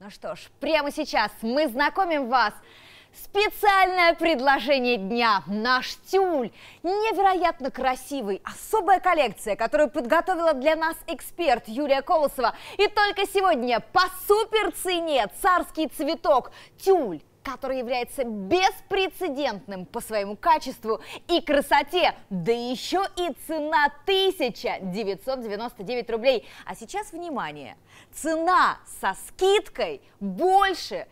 Ну что ж, прямо сейчас мы знакомим вас. Специальное предложение дня – наш тюль. Невероятно красивый, особая коллекция, которую подготовила для нас эксперт Юлия Колосова. И только сегодня по супер цене царский цветок. Тюль который является беспрецедентным по своему качеству и красоте, да еще и цена 1999 рублей. А сейчас внимание, цена со скидкой больше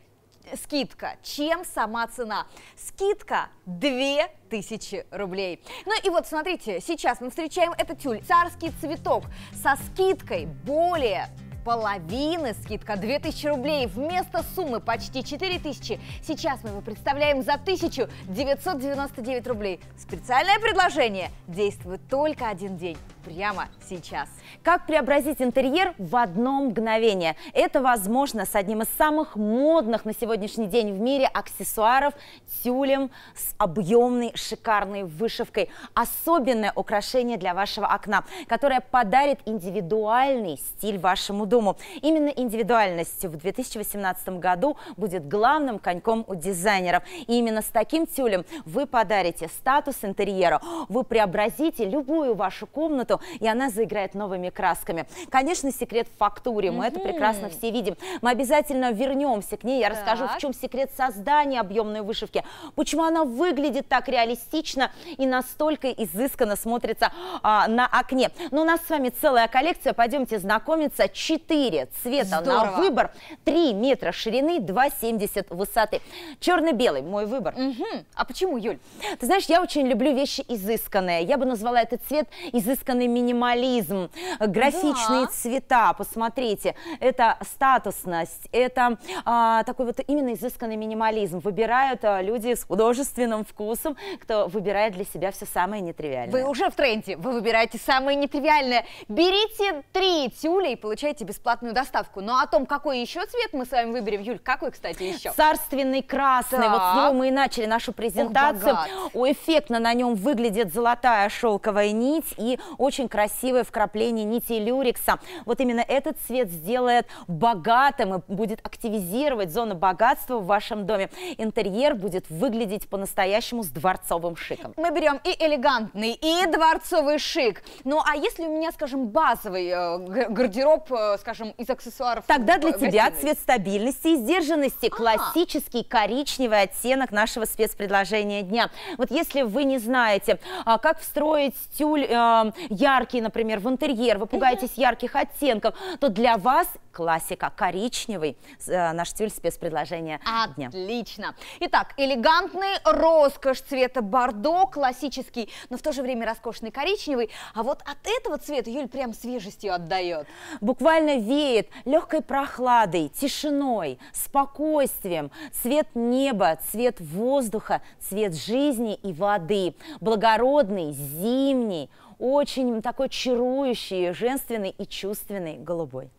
скидка, чем сама цена. Скидка 2000 рублей. Ну и вот смотрите, сейчас мы встречаем этот тюль, царский цветок, со скидкой более половины скидка 2000 рублей вместо суммы почти 4000. Сейчас мы его представляем за 1999 рублей. Специальное предложение действует только один день прямо сейчас. Как преобразить интерьер в одно мгновение? Это возможно с одним из самых модных на сегодняшний день в мире аксессуаров тюлем с объемной шикарной вышивкой. Особенное украшение для вашего окна, которое подарит индивидуальный стиль вашему дому. Именно индивидуальность в 2018 году будет главным коньком у дизайнеров. И именно с таким тюлем вы подарите статус интерьера, вы преобразите любую вашу комнату и она заиграет новыми красками. Конечно, секрет в фактуре, мы это прекрасно все видим. Мы обязательно вернемся к ней, я расскажу, в чем секрет создания объемной вышивки, почему она выглядит так реалистично и настолько изысканно смотрится а, на окне. Но у нас с вами целая коллекция, пойдемте знакомиться. Четыре цвета Здорово. на выбор, 3 метра ширины, 2,70 высоты. Черно-белый, мой выбор. Угу. А почему, Юль? Ты знаешь, я очень люблю вещи изысканные. Я бы назвала этот цвет изысканный минимализм, графичные да. цвета, посмотрите, это статусность, это а, такой вот именно изысканный минимализм. Выбирают а, люди с художественным вкусом, кто выбирает для себя все самое нетривиальное. Вы уже в тренде, вы выбираете самое нетривиальное. Берите три тюля и получайте бесплатную доставку. Но о том, какой еще цвет мы с вами выберем, Юль, какой, кстати, еще? Царственный красный. Так. Вот с него мы и начали нашу презентацию. Ох, эффектно на нем выглядит золотая шелковая нить и очень красивое вкрапление нити люрикса. Вот именно этот цвет сделает богатым и будет активизировать зону богатства в вашем доме. Интерьер будет выглядеть по-настоящему с дворцовым шиком. Мы берем и элегантный, и дворцовый шик. Ну а если у меня, скажем, базовый э, гардероб, э, скажем, из аксессуаров? Тогда для тебя цвет стабильности и сдержанности. А Классический коричневый оттенок нашего спецпредложения дня. Вот если вы не знаете, а, как встроить тюль э, яркий, например, в интерьер, вы пугаетесь ярких оттенков, то для вас классика, коричневый, э, наш стиль спецпредложения дня. Отлично. Итак, элегантный роскошь цвета бордо, классический, но в то же время роскошный коричневый. А вот от этого цвета Юль прям свежестью отдает. Буквально веет легкой прохладой, тишиной, спокойствием. Цвет неба, цвет воздуха, цвет жизни и воды. Благородный, зимний, очень такой чарующий, женственный и чувственный голубой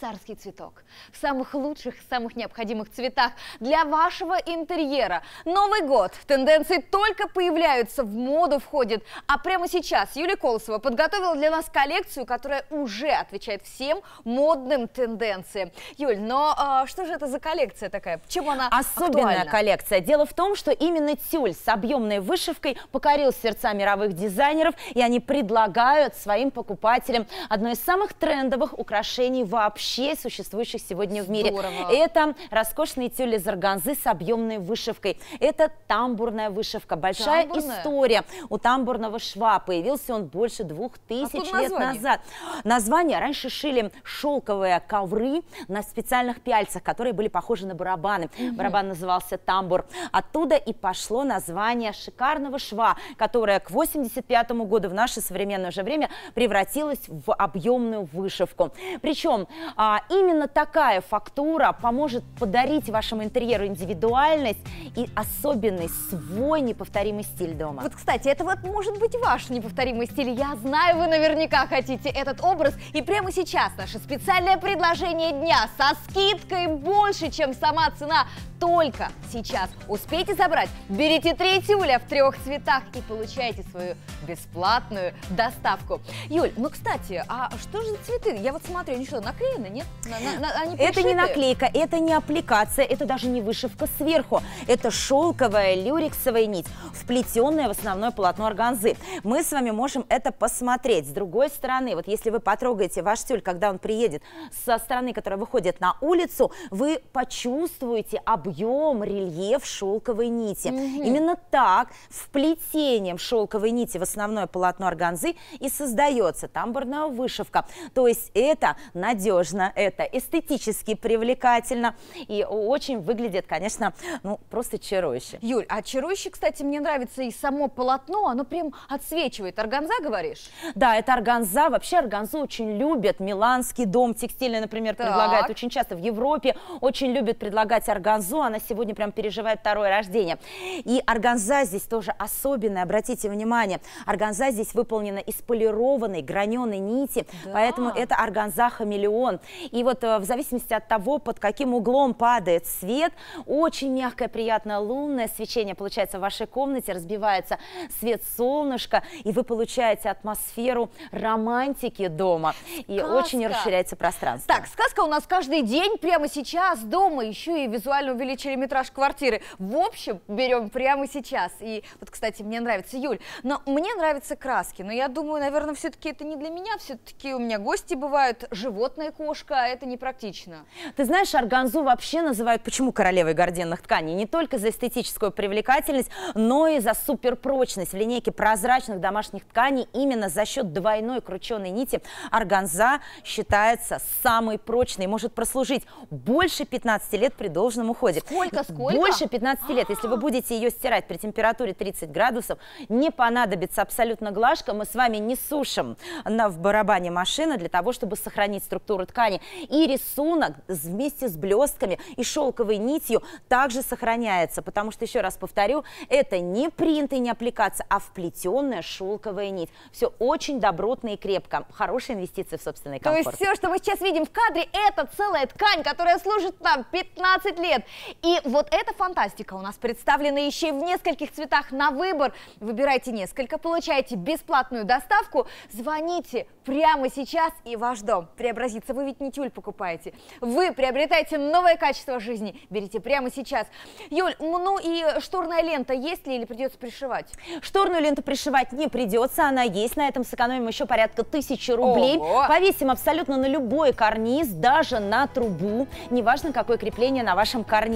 царский цветок в самых лучших, самых необходимых цветах для вашего интерьера. Новый год, тенденции только появляются, в моду входит, а прямо сейчас Юлия Колосова подготовила для нас коллекцию, которая уже отвечает всем модным тенденциям. Юль, но а, что же это за коллекция такая? Чем она Особенная актуальна? коллекция. Дело в том, что именно тюль с объемной вышивкой покорил сердца мировых дизайнеров, и они предлагают своим покупателям одно из самых трендовых украшений вообще вообще существующих сегодня в мире. Здорово. Это роскошные тюли из органзы с объемной вышивкой. Это тамбурная вышивка. Большая Тамбурная? история у тамбурного шва. Появился он больше двух тысяч лет название? назад. Название раньше шили шелковые ковры на специальных пяльцах, которые были похожи на барабаны. Угу. Барабан назывался тамбур. Оттуда и пошло название шикарного шва, которое к 85 году в наше современное уже время превратилось в объемную вышивку. Причем а, именно такая фактура поможет подарить вашему интерьеру индивидуальность и особенный свой неповторимый стиль дома. Вот, кстати, это вот может быть ваш неповторимый стиль. Я знаю, вы наверняка хотите этот образ. И прямо сейчас наше специальное предложение дня со скидкой больше, чем сама цена только сейчас. Успейте забрать, берите три тюля в трех цветах и получайте свою бесплатную доставку. Юль, ну, кстати, а что же за цветы? Я вот смотрю, они что, наклеены, нет? На, на, на, они это не наклейка, это не аппликация, это даже не вышивка сверху. Это шелковая люрексовая нить, вплетенная в основное полотно органзы. Мы с вами можем это посмотреть. С другой стороны, вот если вы потрогаете ваш тюль, когда он приедет со стороны, которая выходит на улицу, вы почувствуете объем, рельеф шелковой нити. Именно так вплетением шелковой нити в основное полотно органзы и создается тамбурная вышивка. То есть это надежно, это эстетически привлекательно и очень выглядит, конечно, ну просто чарующе. Юль, а чарующе, кстати, мне нравится и само полотно, оно прям отсвечивает. Органза, говоришь? Да, это органза. Вообще органзу очень любят. Миланский дом текстильный, например, Так. предлагает очень часто в Европе. Очень любят предлагать органзу. Она сегодня прям переживает второе рождение. И органза здесь тоже особенная. Обратите внимание, органза здесь выполнена из полированной граненой нити. Да. Поэтому это органза хамелеон. И вот э, в зависимости от того, под каким углом падает свет, очень мягкое, приятное лунное свечение получается в вашей комнате, разбивается свет солнышка, и вы получаете атмосферу романтики дома. И Сказка. очень расширяется пространство. Так, сказка у нас каждый день, прямо сейчас, дома, еще и визуально увеличили метраж квартиры. В общем, берем прямо сейчас. И вот, кстати, мне нравится Юль, но мне нравятся краски, но я думаю, наверное, все-таки это не для меня, все-таки у меня гости бывают, животная кошка, а это непрактично. Ты знаешь, органзу вообще называют почему королевой горденных тканей? Не только за эстетическую привлекательность, но и за суперпрочность. В линейке прозрачных домашних тканей именно за счет двойной крученой нити органза считается самой прочной. Может прослужить больше 15 лет при должном уходе. Сколько, сколько? Больше 15 лет. Если вы будете ее стирать при температуре 30 градусов, не понадобится абсолютно глажка. Мы с вами не сушим на, в барабане машины для того, чтобы сохранить структуру ткани. И рисунок вместе с блестками и шелковой нитью также сохраняется, потому что, еще раз повторю, это не принт и не аппликация, а вплетенная шелковая нить. Все очень добротно и крепко. Хорошая инвестиция в собственный То комфорт. есть все, что мы сейчас видим в кадре, это целая ткань, которая служит нам 15 лет. И вот эта фантастика у нас представлена еще и в нескольких цветах на выбор. Выбирайте несколько, получаете бесплатную доставку, звоните прямо сейчас, и ваш дом преобразится. Вы ведь не тюль покупаете, вы приобретаете новое качество жизни. Берите прямо сейчас. Юль, ну и шторная лента есть ли или придется пришивать? Шторную ленту пришивать не придется, она есть. На этом сэкономим еще порядка тысячи рублей. Ого! Повесим абсолютно на любой карниз, даже на трубу. Неважно, какое крепление на вашем карнизе.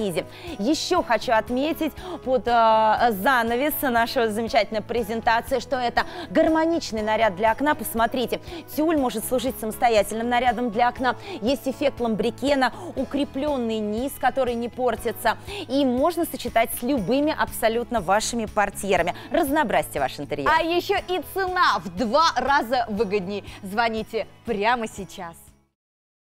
Еще хочу отметить под э, занавес нашей замечательной презентации, что это гармоничный наряд для окна. Посмотрите, тюль может служить самостоятельным нарядом для окна. Есть эффект ламбрикена, укрепленный низ, который не портится. И можно сочетать с любыми абсолютно вашими портьерами. Разнообразьте ваш интерьер. А еще и цена в два раза выгоднее. Звоните прямо сейчас.